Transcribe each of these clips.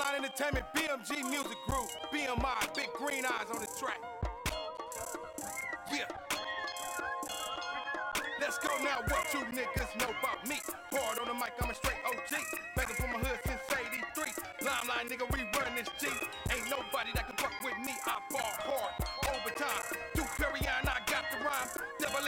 Entertainment, BMG Music Group, BMI, Big Green Eyes on the track. Yeah. Let's go now, what you niggas know about me? Hard on the mic, I'm a straight OG. Begging for my hood since 83. Limelight nigga, we run this G. Ain't nobody that can fuck with me, I ball hard. Overtime, do and I got the rhyme. Double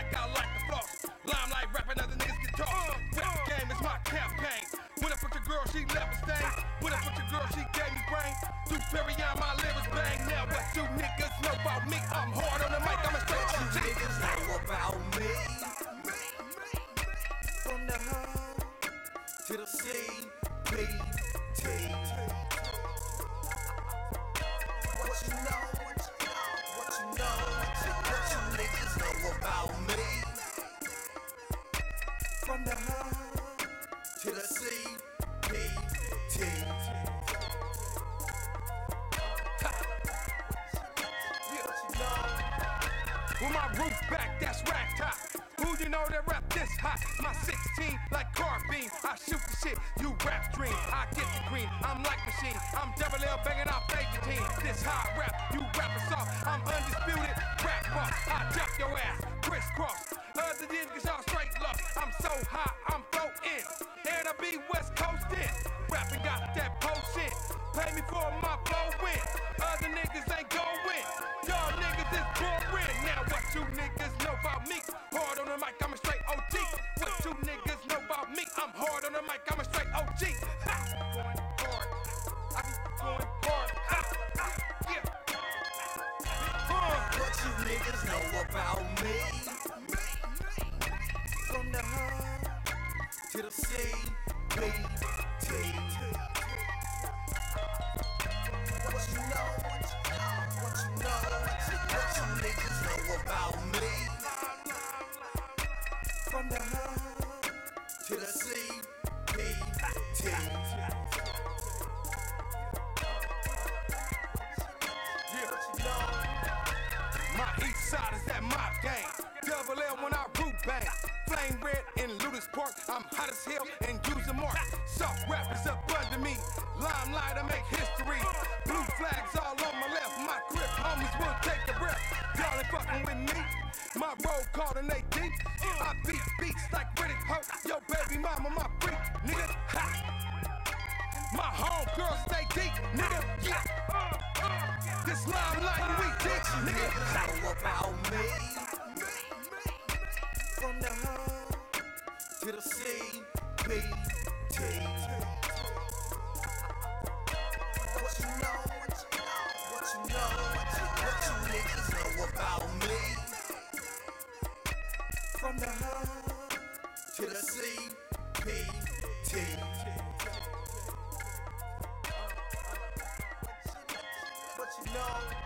mic, I like the floss. Limelight rapping, other niggas can talk. Uh, Rap uh. game is my campaign. When I put your girl, she left a stain. When I put your girl, she gave me brain. Do my lyrics bang. Now what you niggas know about me? I'm hard on the mic, I'm a straight What you niggas know about me? From the hood to the CPT. What you know? What you know? What you niggas know about From the hood to the CPT. With my roof back, that's rack top. Who you know that rap this hot? My 16 like carbine. I shoot the shit, you rap dream. I get the green, I'm like machine. I'm double L banging out fake team. This hot rap, you rapping soft. I'm undisputed, you niggas know about me? I'm hard on the mic, I'm a straight OG. Ha! Going hard. I be going hard. Ha! Ha! Yeah. Uh. What you niggas know about me? From the hood to the. What East side is that my game. Double L when I root bang. Flame red in Lueders Park. I'm hot as hell and using mark. Soft rappers up under me. Limelight, I make history. Blue flags all on my left. My grip homies will take a breath. Y'all ain't fucking with me. My roll called an AD. I beat beats like Riddick Hurt. Yo, baby mama, my freak. Nigga, homegirls stay deep, nigga. Yeah. This limelight we teach, nigga. Know about me. From the hood to the CPT. What you know? What you know? What you niggas know about me? From the hood to the CPT. know